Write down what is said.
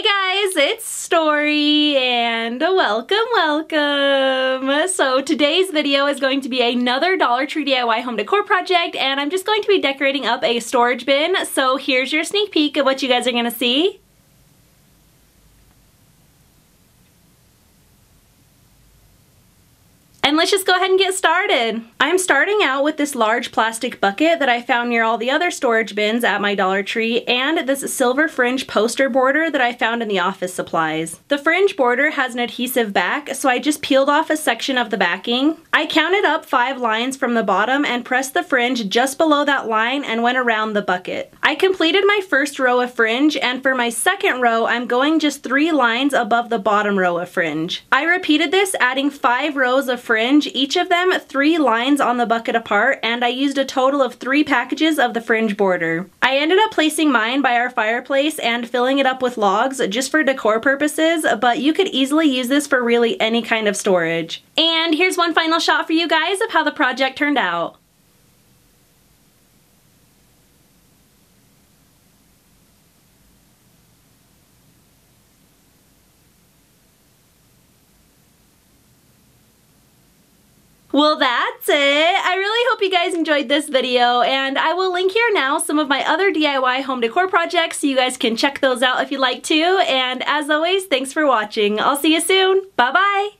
Hey guys, it's Storee and welcome, welcome. So today's video is going to be another Dollar Tree DIY home decor project and I'm just going to be decorating up a storage bin. So here's your sneak peek of what you guys are gonna see. And let's just go ahead and get started. I'm starting out with this large plastic bucket that I found near all the other storage bins at my Dollar Tree and this silver fringe poster border that I found in the office supplies. The fringe border has an adhesive back so I just peeled off a section of the backing. I counted up five lines from the bottom and pressed the fringe just below that line and went around the bucket. I completed my first row of fringe and for my second row I'm going just three lines above the bottom row of fringe. I repeated this adding five rows of fringe, each of them three lines on the bucket apart, and I used a total of three packages of the fringe border. I ended up placing mine by our fireplace and filling it up with logs just for decor purposes, but you could easily use this for really any kind of storage. And here's one final shot for you guys of how the project turned out. Well, that's it. I really hope you guys enjoyed this video, and I will link here now some of my other DIY home decor projects so you guys can check those out if you'd like to. And as always, thanks for watching. I'll see you soon. Bye-bye.